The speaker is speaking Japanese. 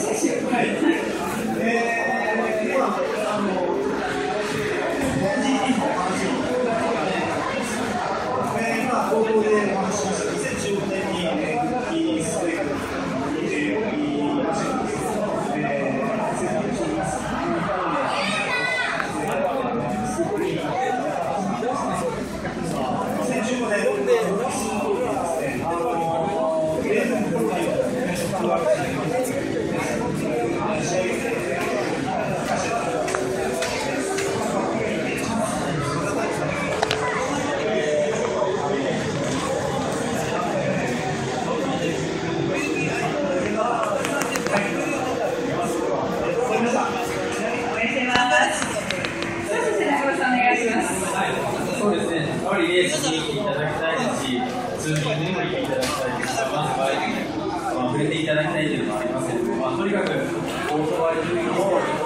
谢谢。そうですね、やっぱりレースに行っていただきたいですし、通勤にも行っていただきたいですし、まずバイクに、触れていただきたいというのもありますけど、まあ、とにかく、オートバイというのを